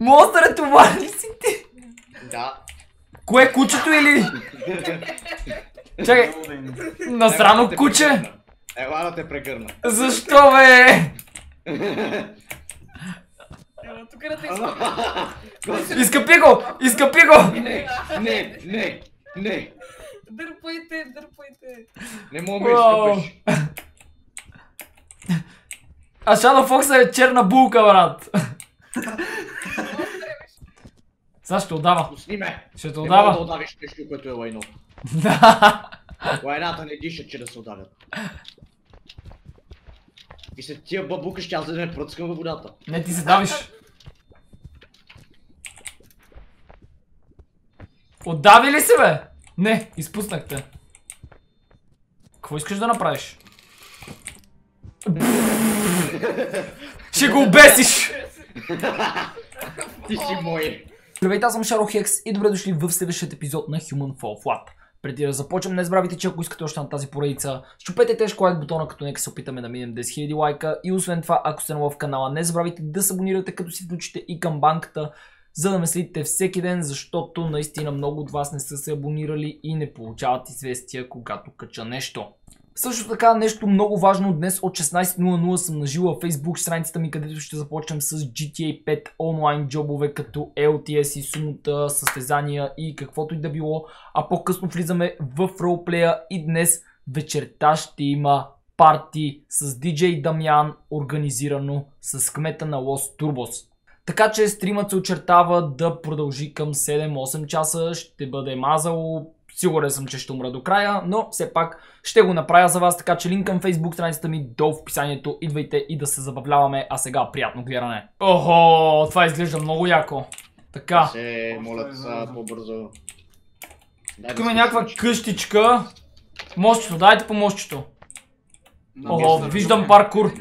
Монстър, това ли си ти? Да. Кое е кучето или? Чакай, насрано куче? Ела да те прегърна. Защо бе? Ела, тук да те Изкъпи го! Изкъпи го! Не, не, не, не. Дърпайте, дърпайте. Не мога да Уау. изкъпеш. А Shadow Fox е черна булка, брат. Сега ще отдава. Пусни ме. Ще те Не мога да отдава. удавиш нещо, което е лайно. Да. Лайната не дишат, че да се удавят. И след тия бабука ще аз да не пръскам във водата. Не, ти се давиш. Отдави ли се, бе? Не, изпуснах те. Какво искаш да направиш? Ще го обесиш! Ти си мой. Здравейте, аз съм Шаро Хекс и добре дошли в следващия епизод на Human Fall Flat. Преди да започнем, не забравяйте, че ако искате още на тази поредица, щупете тежко лайк бутона, като нека се опитаме да минем 10 000 лайка. И освен това, ако сте нова в канала, не забравяйте да се абонирате, като си включите и към банката, за да ме следите всеки ден, защото наистина много от вас не са се абонирали и не получават известия, когато кача нещо. Също така нещо много важно днес от 16.00 съм нажила в Facebook страницата ми, където ще започнем с GTA 5 онлайн джобове като LTS и сумата, състезания и каквото и да било, а по-късно влизаме в ролплея и днес вечерта ще има парти с DJ Дамян, организирано с кмета на Лос Турбос. Така че стримът се очертава да продължи към 7-8 часа, ще бъде мазало, сигурен съм, че ще умра до края, но все пак ще го направя за вас, така че линк към Facebook страницата ми долу в описанието, идвайте и да се забавляваме, а сега приятно гледане. Охо, това изглежда много яко. Така, Се молят са по-бързо. Тук има някаква къщичка. Мостчето, дайте по мостчето. Охо, виждам паркур.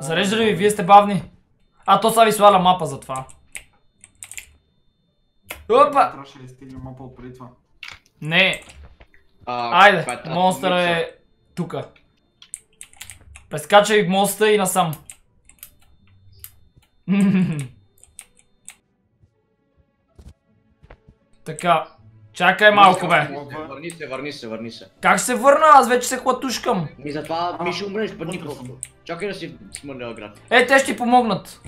Зарежда ли ви? Вие сте бавни. А, то са ви сваля мапа за това. Опа! Трябваше да мапа от преди това. Не, А, айде, това е тази монстър микса. е тука. Прескачай моста и насам. така, чакай малко бе. Върни се, върни се, върни се. Как се върна? Аз вече се клатушкам. Ми затова ми ще умреш, вътре просто. Чакай да си смърля график. Е, те ще ти помогнат.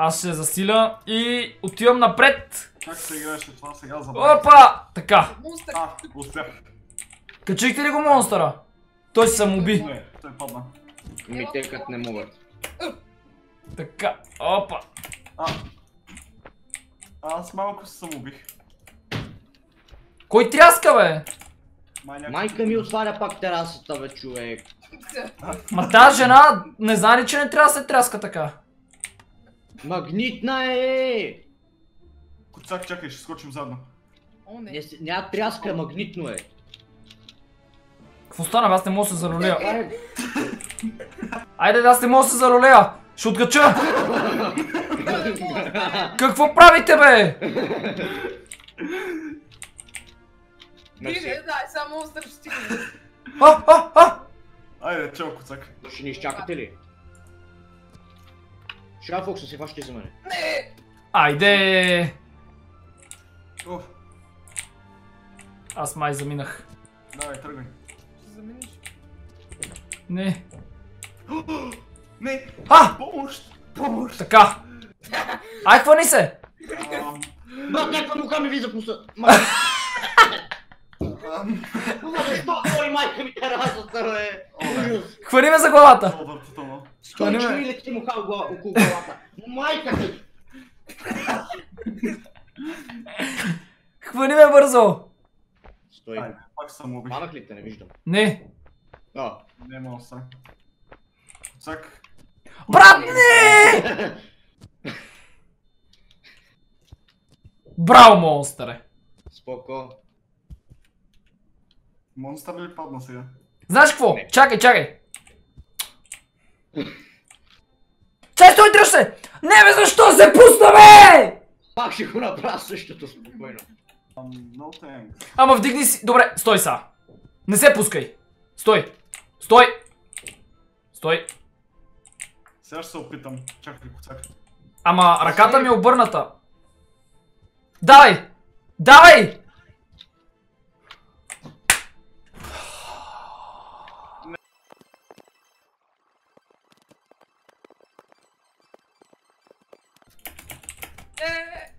Аз ще засиля и отивам напред. Как се играеше това сега забравих. Опа! Така, Монстър. А, успях. качихте ли го монстъра? Той се самоуби. Не, той падна. Ми те като не могат. Така, опа. А. Аз малко се самоубих. Кой тряска бе? Май някак... Майка ми отваря пак терасата, бе, човек. Ма тази жена не знае ли, че не трябва да се тряска така? Магнитна е! Коцак, чакай, ще скочим задно. О, не. Не, няма тряска, магнитно е. Какво стана, аз не мога да се заролея. Е, Айде, да, аз не мога да се заролея. Ще откача. Какво правите, бе? Мерси. Стига, дай, само стигне. А, а, а! Айде, чао, коцак. Ще ни изчакате ли? Шра Фокса се хващай за мене. Не! Айде! Оф, Аз май заминах. давай, тръгвай. Ще замениш. Не. Не! А! Помощ! Помощ! Така. Ай, хвани се! Брат, някаква мука ми влиза в Ой, майка ми терасата, бе. Оле. Хвани ме за главата! Хвани ме. ми лети муха около около главата. Майка ти! Хвани ме бързо! Стой. Пак се самоубих. Манах ли те, не виждам. Не. А. Не мога да стане. Коцак. Брат, не! Браво, монстъре! Споко. Монстър ли падна сега? Знаеш какво? Не. Чакай, чакай! Чай, стой, дръж се! Не бе, защо се пусна, бе? Пак ще го направя същото спокойно. Ам, no thanks. Ама вдигни си... Добре, стой са. Не се пускай. Стой. Стой. Стой. Сега ще се опитам. Чакай, коцак. Ама ръката ми е обърната. Давай! Давай!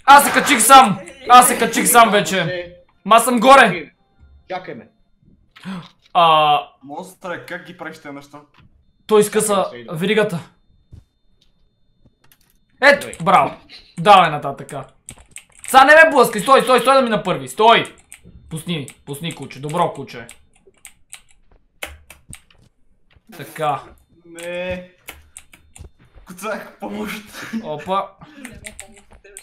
Аз се качих сам! Аз се качих сам вече. Е, Ма аз съм горе! Чакай ме. А, Монстре, как ги правиш тези неща? той изкъса веригата. Ето, браво. Давай нататъка. Са не ме блъскай, стой, стой, стой да ми на първи, стой! Пусни, пусни куче, добро куче. Така, Не. Коцак, помощ. опа,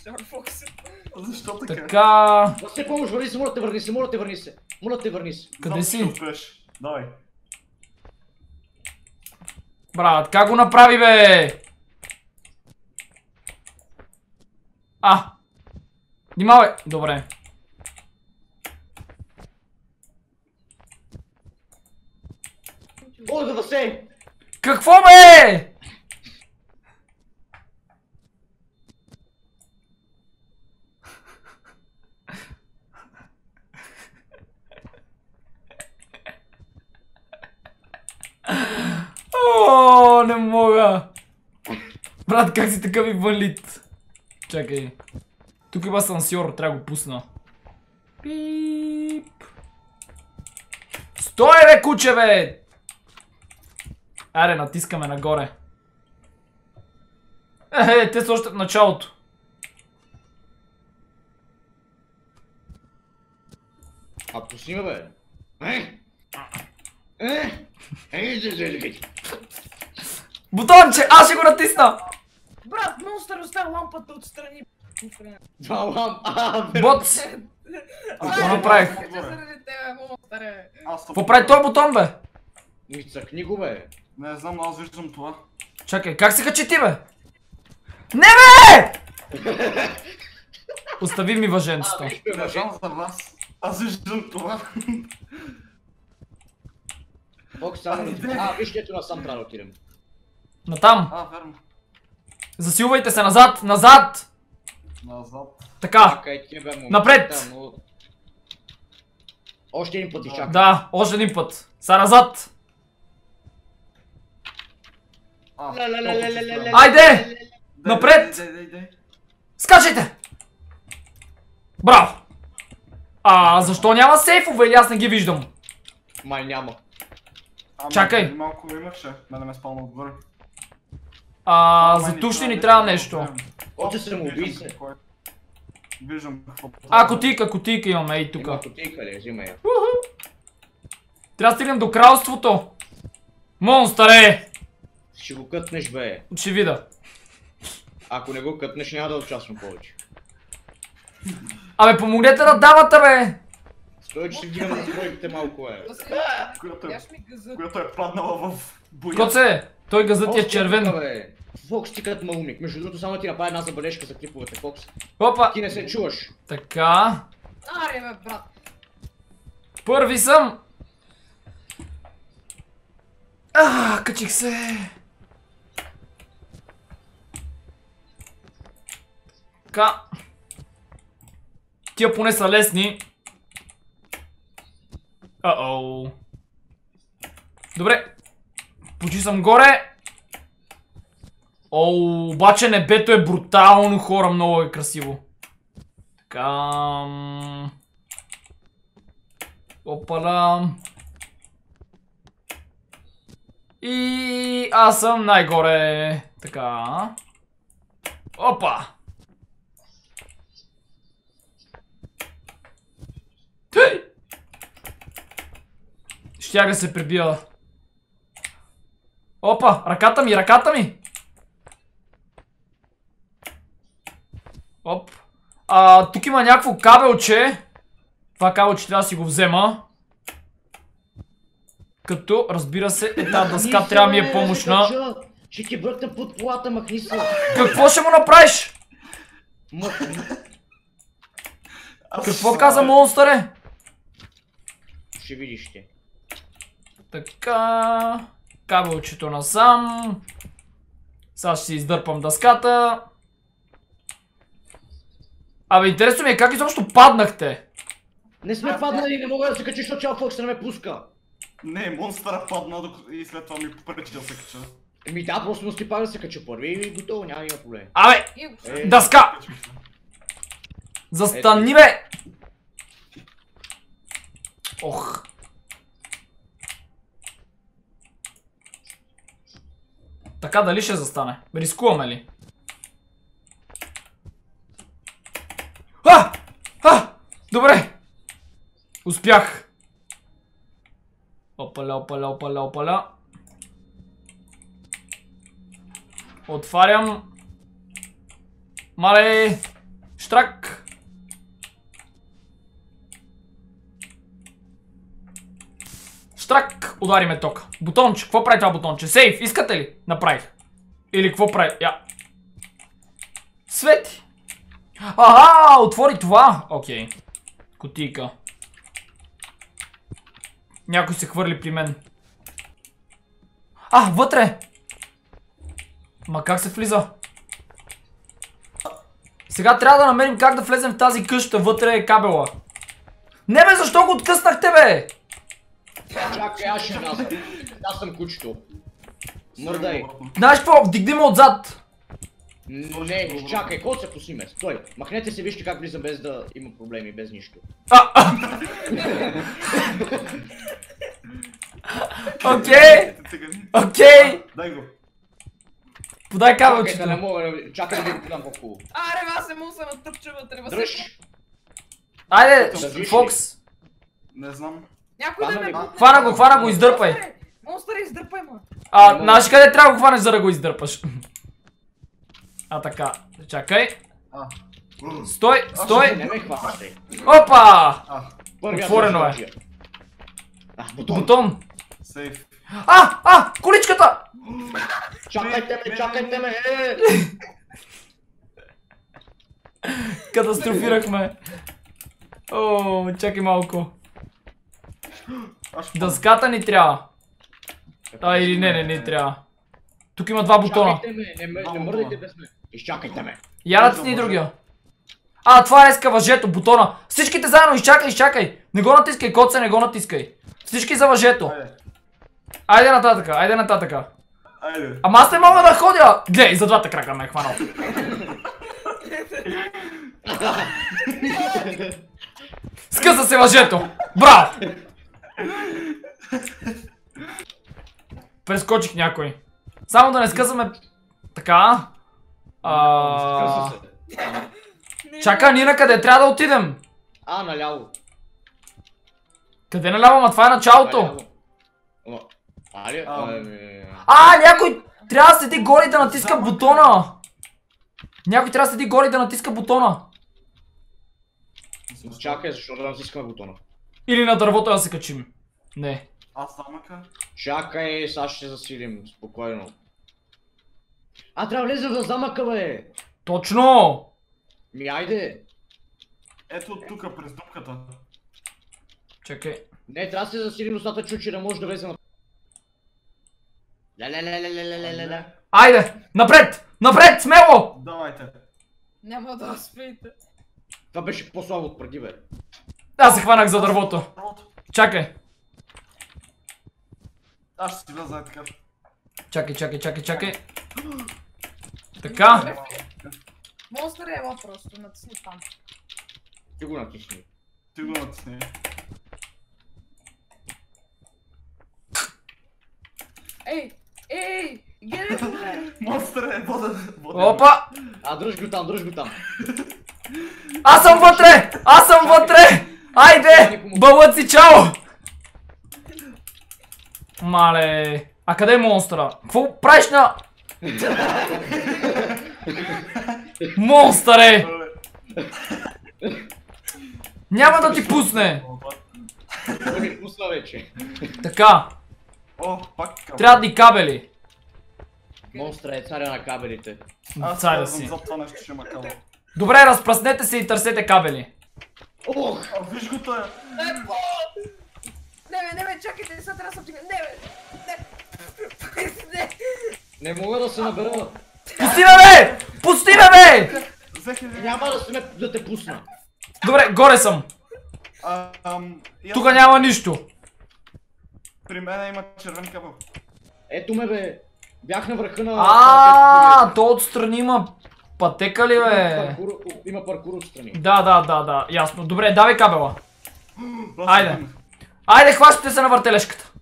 не ме помня за тебе, Шор Фокс. Защо така? така, Да се помощ, върни се, моля те, върни се, моля те, върни се. Моля те, върни се. къде си? Давай. Брат, как го направи бе? А! Внимавай! Добре. Ой, да се! Какво бе? О, не мога. Брат, как си такъв инвалид? Чакай. Тук има сансьор, трябва да го пусна. Пип. Стой бе, куче бе! Аре, натискаме нагоре. Е, те са още в началото. А пусни ме, бе. Е? Е? Е, де, де, де. Бутонче, аз ще го натисна! Брат, монстър оставя лампата отстрани. Два лам. А, бе. Бот! А, Какво направих? Какво прави този бутон бе? Ми цъкни го, бе. Не знам, аз виждам това. Чакай, как се качи ти бе? Не бе! Остави ми въженцето. Знам за вас. Аз виждам това. Бог само... А, виж, ето насам трябва да отидем. Натам. А, верно. Засилвайте се назад, назад! Назад. Така. Чакай, ти бе, момент. Напред! Да, но... Още един път изчакай. Да, още един път. Са назад. А. Айде! Напред! Скачайте! Браво! А, защо няма сейфове или аз не ги виждам? Май няма. Чакай. Малко имаше. Мене ме спална отгоре. А, за туш трябва ни трябва нещо? Още О, съм виждам убийца. какво е. Виждам какво. А, кутийка, кутийка имаме и тук. Има кутийка ли, взимай я. Трябва да стигнем до кралството. Монстъре! Ще го кътнеш, бе. Ще вида. Ако не го кътнеш, няма да участвам повече. Абе, помогнете на дамата, бе! Стой, че си вдигам настройките малко, бе. Която е, която е паднала в боя. Коце, той газът ти е червен. Фокс, ти като малумник. Между другото, само ти направя една забележка за клиповете, Фокс. Опа, Ти не се чуваш. така. Аре, бе, брат. Първи съм. А, качих се. Така. Тия поне са лесни. Uh-oh. Добре. Почи съм горе. О, обаче небето е брутално, хора, много е красиво. Така. Опала. И аз съм най-горе. Така. Опа. Щяга се прибия. Опа, ръката ми, ръката ми. Оп. А, тук има някакво кабелче. Това кабелче трябва да си го взема. Като, разбира се, е тази дъска трябва ми е помощна. Ще ти бръкна под колата, махни се. Какво ще му направиш? Какво каза монстъре? Ще видиш ти. Така. Кабелчето насам. Са Сега ще си издърпам дъската. Абе, интересно ми е как изобщо паднахте. Не сме паднали, не мога да се качи, защото Чао Фокс не ме пуска. Не, монстъра падна и след това ми попречи да се кача. Еми да, просто му стипа да се кача първи и готово, няма има проблем. Абе, Е, дъска! Се. Застани бе! Ох. Така дали ще застане? Рискуваме ли? А! А! Добре! Успях! Опаля, опаля, опаля, опаля. Отварям. Мале! Штрак! Штрак! Удари ме тока. Бутонче. Какво прави това бутонче? Сейф. Искате ли? Направих. Или какво прави? Я. Свети. Ага! Отвори това. Окей. Кутийка. Някой се хвърли при мен. А, вътре! Ма как се влиза? Сега трябва да намерим как да влезем в тази къща. Вътре е кабела. Не бе, защо го откъснахте бе? Чакай, аз ще вляза. Аз съм кучето. Мърдай. Знаеш какво? Вдигни ме отзад. Не, чакай, кой се пусни ме? Стой, махнете се, вижте как влизам без да има проблеми, без нищо. Окей, окей. Дай го. Подай Чакай, да не кабелчето. мога, чакай да ви го дам по-хубаво. Аре, аз се му се натъпча вътре. Дръж! Айде? Фокс. Не знам. Някой да ме. Хвана го, хвана го, издърпай. Монстър е, Монстър, издърпай ма. А, знаеш къде трябва да го хванеш, за да го издърпаш? А, така. Чакай. Стой, стой. Опа! Отворено е. бутон. Сейф. А, а, количката! Чакайте ме, чакайте ме! е! Катастрофирахме. О, чакай малко. Дъската ни трябва. А, или не, не, не трябва. Тук има два бутона. Не, ме- не мърдайте без мен. Изчакайте ме. Я да и другия. А, това е ска въжето, бутона. Всичките заедно, изчакай, изчакай. Не го натискай, коце, не го натискай. Всички за въжето. Айде. Нататъка, айде нататъка. Айде. Ама аз не мога да ходя. Глей, за двата крака ме е хванал. Скъса се въжето. Браво! Прескочих някой. Само да не скъсаме така. А... Чакай, ние на къде трябва да отидем? А, наляво. Къде наляво, ма това е началото. Ама, Али, А. ами... А, някой трябва да седи горе и да натиска бутона. Някой трябва да седи горе и да натиска бутона. Чакай, защо да натискаме бутона? Или на дървото да се качим. Не. Аз замъка. Чакай, сега ще засилим, спокойно. А, трябва да влезем в замъка, бе! Точно! Ми, айде! Ето тук през дупката. Чакай. Не, трябва да се засилим достатъчно, че да може да влезем на... Ле-ле-ле-ле-ле-ле-ле-ле. Айде! Напред! Напред! Смело! Давайте. Няма да успеете. Това беше по-слабо от преди, бе. Аз се хванах за дървото. Чакай. Аз ще си вляза така. Чакай, чакай, чакай, чакай. Така. Монстър е просто, натисни там. Ти го натисни. Ти го натисни. Ей, ей, бе. Монстър е воден. Опа! А, дръж го там, дръж го там. Аз съм вътре! Аз съм вътре! Айде! Бълъци, чао! Мале... А къде е монстъра? Какво правиш на... Монстър е! Няма да ти пусне! Да ми пусна вече. Така, О, пак кабел. трябва да ни кабели. Монстра е царя на кабелите. Аз Царя си. Добре, разпръснете се и търсете кабели. Ох! А, виж го той. Не, по! Не, бе, не, бе, чакайте, сега трябва да се вдигна. Не, бе. Не. Не. Не мога да се набера. Пусти ме, бе! Пусти ме, бе! Няма да, сме, да те пусна. Добре, горе съм. А, ам, и аз- Тук няма нищо. При мен има червен кабел. Ето ме бе. Бях на върха на... А, то отстрани има пътека ли, бе? Има паркур отстрани. Да, да, да, да, ясно. Добре, давай кабела. Айде. Айде, хващате се на въртележката.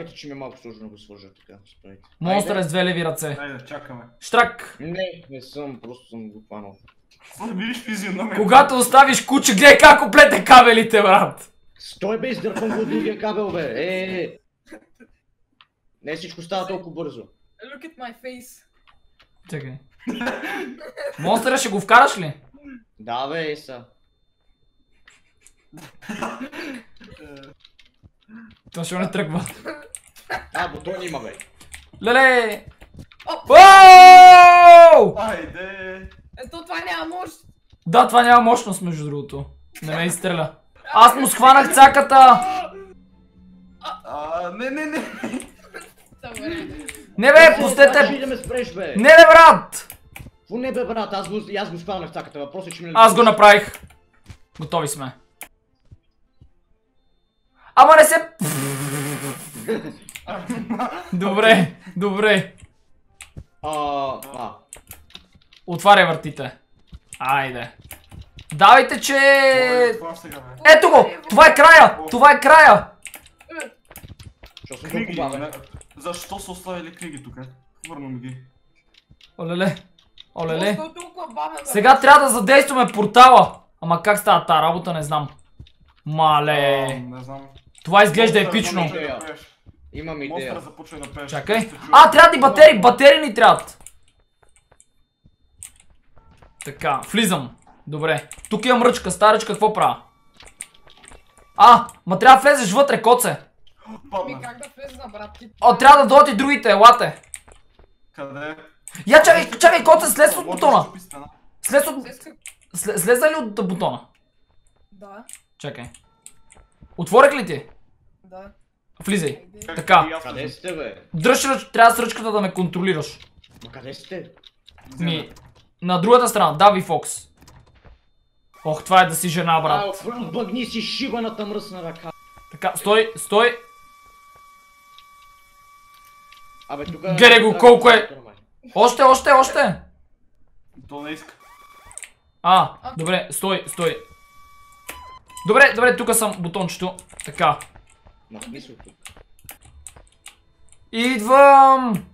Ето, че ми е малко сложно да го сложа така. Спрайте. Монстър е с две леви ръце. Айде, чакаме. Штрак. Не, не съм, просто съм го хванал. Когато оставиш куче, гледай как оплете кабелите, брат. Стой бе, издърпам го от другия кабел бе. Е, е, е. Не всичко става толкова бързо. Look at my face. Чакай. Монстъра ще го вкараш ли? Да бе, еса. Това ще не тръгва. А, бутон има бе. Леле! Оу! Айде. Ето това няма мощ. Да, това няма мощност, между другото. Не ме изстреля. Аз му схванах цаката! А, не, не, не. Не бе, пустете! ме. Не бе, брат! Какво не бе брат, аз го, аз го спалнах цаката. Въпросът е, че ми... Аз го направих. Готови сме. Ама не се... Добре, добре. Отваряй въртите. Айде. Давайте, че... Ето го! Това е края! Това е края! Що съм. Защо са оставили книги тук? Върна ми ги. Олеле. Олеле. Сега трябва да задействаме портала. Ама как става тази работа, не знам. А, Мале. Не знам. Това изглежда Монстър, епично. да пееш. Имам идея. Монстър започва да пееш. Чакай. А, трябва ни батерии! Батерии ни трябват! Така, влизам. Добре. Тук имам ръчка. Стара ръчка, какво правя? А, ма трябва да влезеш вътре, коце. Ми Падна. как да влезе на брат ти? О, трябва да дойдат и другите, елате. Къде? Я чакай, чакай, коце, слез от бутона. Слез от... Слеза ли от бутона? Да, Чакай. Отворих ли ти? да. Влизай. Как Така. Къде сте бе? Дръж. Трябва с ръчката да ме контролираш. Ма къде сте? Ми, на другата страна, Дави Фокс. Ох, това е да си жена, брат. А, бъгни си шибаната мръсна ръка. Така, стой, стой. Абе, тук... Гледай го, колко е- Още, още, още. То не иска. А, добре, стой, стой. Добре, добре, тук съм бутончето. Така. Тук. Идвам!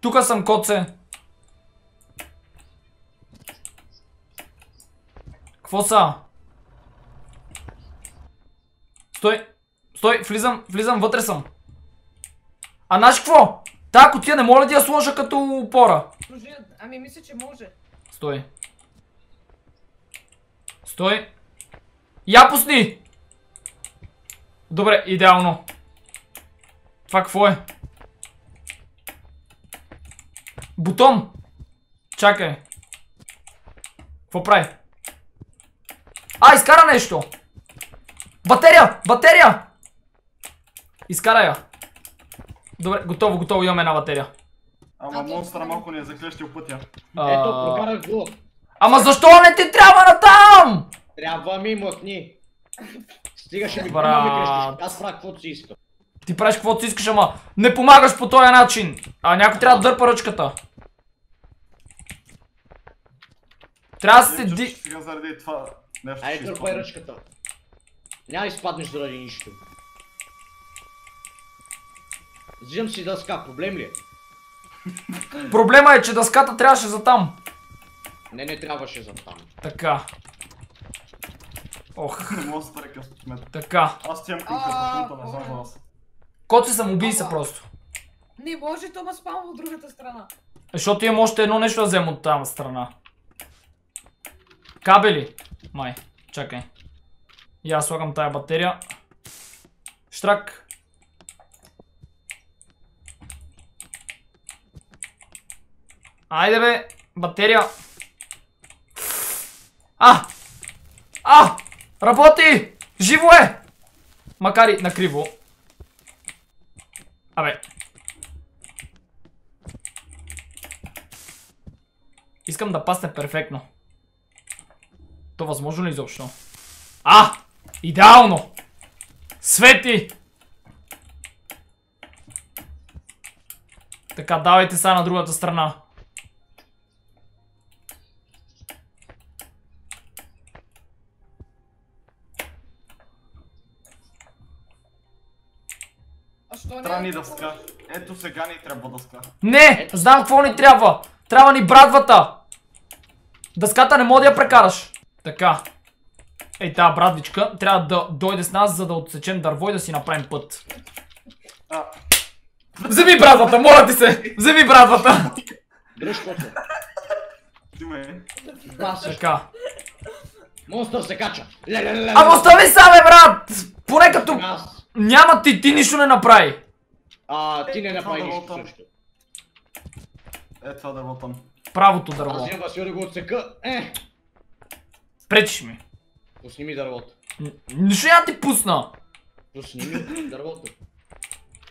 Тук съм, коце. Какво са? Стой! Стой, влизам, влизам, вътре съм. А знаеш какво? Тая котия не мога да я сложа като опора? Служи, ами мисля, че може. Стой. Стой. Я пусни! Добре, идеално. Това какво е? Бутон! Чакай. Какво прави? А, изкара нещо! Батерия! Батерия! Изкара я. Добре, готово, готово, имаме една батерия. Ама А, то- монстъра малко ни е заклещил пътя. А, Ето, прокарах го. Ама защо не ти трябва на там? Трябва ми млъкни. Стигаше ми Брат. ми крещиш. Аз правя каквото си искам. Ти правиш каквото си искаш, ама не помагаш по този начин. А някой трябва да дърпа ръчката. Трябва да се Е, ди... Сега заради това нещо Ай, ще дърпай ръчката. Няма да изпаднеш заради нищо. Взимам си дъска, проблем ли е? Проблема е, че дъската трябваше за там. Не, не трябваше за там. Така. Ох, Не мога да се късмет. така. Аз тям А, късмет, не знам за вас. Коци съм убийца просто. Не може, то ма спам от другата страна. Защото имам още едно нещо да взема от тази страна. Кабели. Май, чакай. И аз слагам тая батерия. Штрак. Айде бе, батерия. А! А! Работи! Живо е! Макар и накриво. Абе. Искам да пасне перфектно. То възможно ли изобщо? А! Идеално! Свети! Така, давайте сега на другата страна. А що не? Трябва ни дъска. Ето сега ни трябва дъска. Не! Знам какво ни трябва! Трябва ни брадвата! Дъската не мога да я прекараш. Така. Ей, тази брадвичка трябва да дойде с нас, за да отсечем дърво и да си направим път. А, Вземи брадвата, моля ти се! Вземи брадвата! Дръж също. Така. Монстър се кача. Ама остави са, бе, брат! Поне като... Няма ти, ти нищо не направи. А, ти не направи нищо също. Е, това дърво там. Правото дърво. Аз имам Васил да го отсека. Е, Пречиш ми. пусни ми дървото. Нищо няма ти пусна. Пусни ми дървото.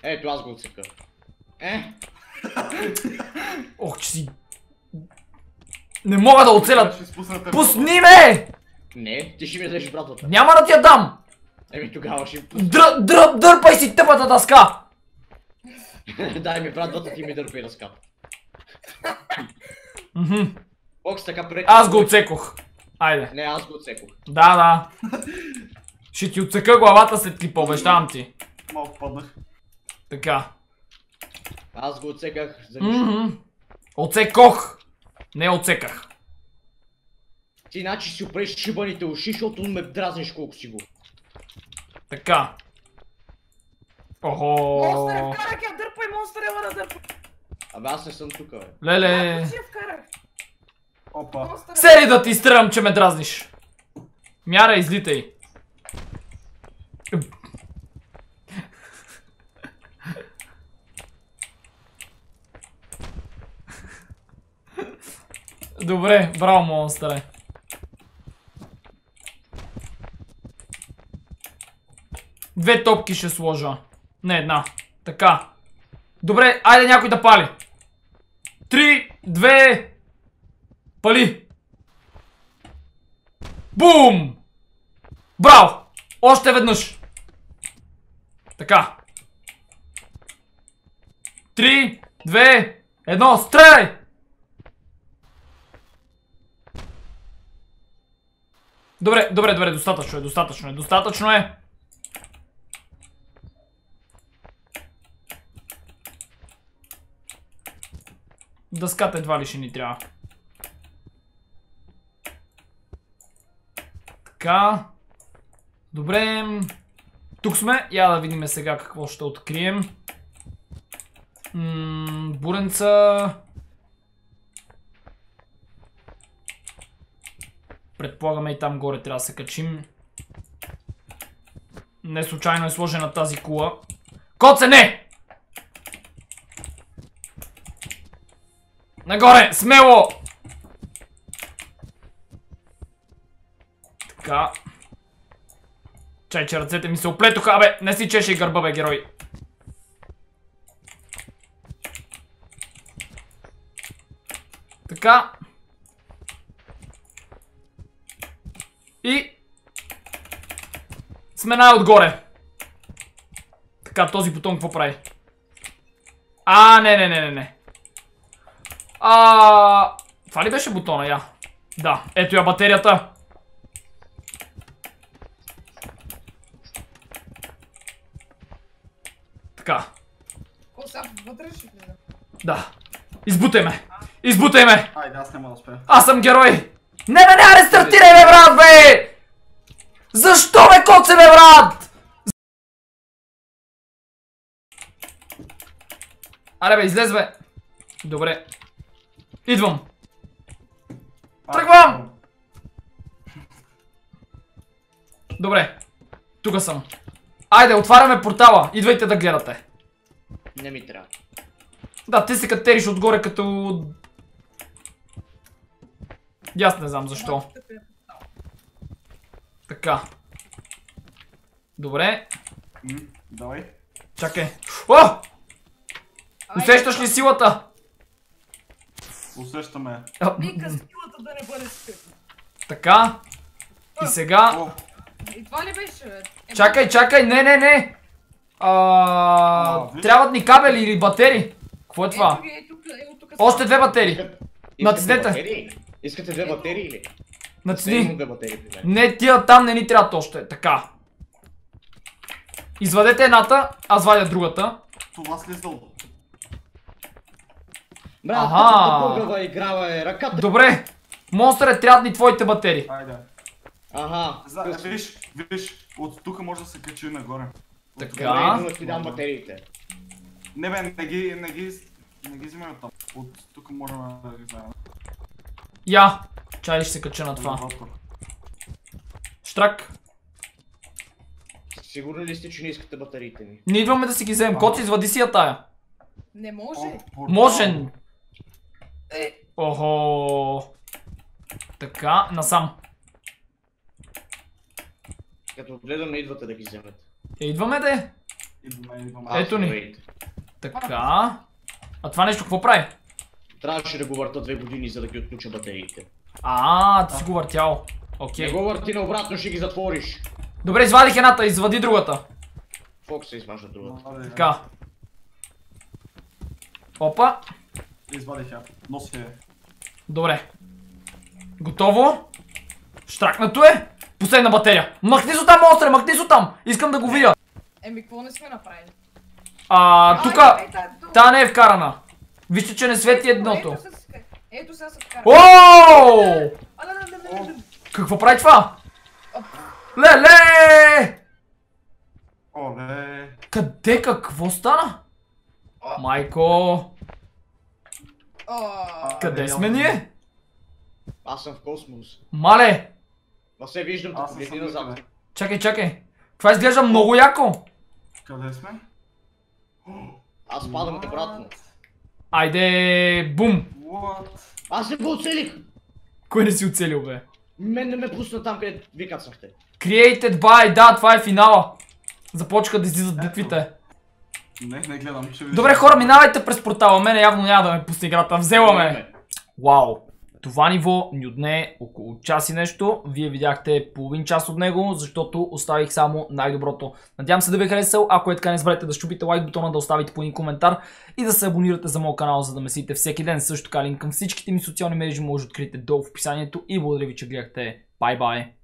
Ето аз го отсека. Е, Ох, че си... Не мога да оцеля. Пусни ме! не, ти ще ми дадеш братвата. Няма да ти я дам! Еми тогава ще пусна. Дръ, дърпай си тъпата дъска! Дай ми братвата, ти ми дърпи разкап. Бокс така пред. Аз го отсекох. Айде. Не, аз го отсекох. Да, да. Ще ти отсека главата след клипа, обещавам ти. Малко паднах. Така. Аз го отсеках за нищо. Оцекох! Не отсеках. Ти иначе си опреш шибаните уши, защото ме дразниш колко си го. Така. Монстър я Охо. вкарах, я дърпай, монстър я да дърпай. Абе аз не съм тук, бе. Леле. Опа. Монстър Сери да ти изтръгам, че ме дразниш. Мяра, излитай. Добре, браво, монстъре. Две топки ще сложа. Не една. Така. Добре, айде някой да пали. Три, две, пали. Бум! Браво! Още веднъж. Така. Три, две, едно, стреляй! Добре, добре, добре, достатъчно е, достатъчно е, достатъчно е. Дъската едва ли ще ни трябва. Така. Добре. Тук сме. Я да видим сега какво ще открием. Буренца. Предполагаме и там горе трябва да се качим. Не случайно е сложена тази кула. Коце, не! Нагоре, смело! Така. Чай, че ръцете ми се оплетоха. Абе, не си чеше гърба, бе, герой. Така. И... Сме най-отгоре. Така, този бутон какво прави? А, не, не, не, не, не. А, това ли беше бутона, я? Да, ето я батерията. Така, да. Избутай ме! Избутай ме! Айде, аз няма да успея. Аз съм герой! Не, не, не, рестартирай ме, брат, бе! Защо ме коце, бе, брат? Аре, бе, излез, бе. Добре. Идвам. Тръгвам! Добре. Тука съм. Айде, отваряме портала. Идвайте да гледате. Не ми трябва. Да, ти се катериш отгоре като... И аз не знам защо. Така. Добре. Давай. Чакай. О! Усещаш ли силата? Усещаме. А, Нека силата да не бъде скъпа. Така. И сега... О, И това ли беше? бе? Е, Чакай, чакай, не, не, не. А, А, виж. трябват ни кабели или батерии. Какво е това? Ето ги, ето тук, ето тук. Още две. Искате Натиснете. Искате две батерии или? Натисни. Не, тия там не ни трябват още. Така. Извадете едната, аз вадя другата. това слизал. Брат, Аха. Аха. пъгава игра, бе, ръката. Добре. Монстре, трябват ни твоите батерии. Айде. Ага. За, виж, виж, от тук може да се качи нагоре. От Така. Добре, да ти дам батериите. Не бе, не ги, не ги, не ги взимай оттам. От тук можем да ги вземем. Я. Чай ще се кача на това. Штрак. Сигурни ли сте, че не искате батериите ми? Не идваме да си ги вземем. Кот, извади си я тая. Не може. О, портал. Е, Охо. Така, насам. Като гледам, не идвате да ги вземете. Е, идваме де. Идваме, идваме. Ето ни. Така. А това нещо какво прави? Трябваше да го върта две години, за да ги отключа батериите. А, ти си го въртял. Не Окей. го върти наобратно, ще ги затвориш. Добре, извадих едната, извади другата. Фокс се изважда другата. Така. Опа. Извадих я. Носи я. Добре. Готово. Штракнато е. Последна батерия. Махни се там, монстре, махни се там. Искам да го видя. еми, какво не сме направили? А, тука. Та- тук. Та не е вкарана. Вижте, че не свети едното. Ето, се- ето сега се вкара. Ооо! А, да, да, да, да, да. Какво прави това? Леле! Оле. Къде какво стана? Майко, А, къде сме ние? Аз съм в космос. Мале, Ма се виждам, Аз тук съм назад. чакай, чакай. Това изглежда много яко. Къде сме? Аз падам обратно. Айде, бум. What? Аз не го оцелих! Кой не си оцелил, бе? Мен не ме пусна там, където ви кацнахте. Created by, да, това е финала. Започка да излизат буквите. Не, не гледам, че. Добре, хора, минавайте през портала. Мене явно няма да ме пусне играта. Взела ме. Вау! Това ниво ни отне около час и нещо. Вие видяхте половин час от него, защото оставих само най-доброто. Надявам се да ви е харесал. Ако е така, не забравяйте да щупите лайк бутона, да оставите по един коментар и да се абонирате за моят канал, за да ме следите всеки ден. Също така линк към всичките ми социални мрежи може да откриете долу в описанието и благодаря ви, че гледахте. Бай-бай!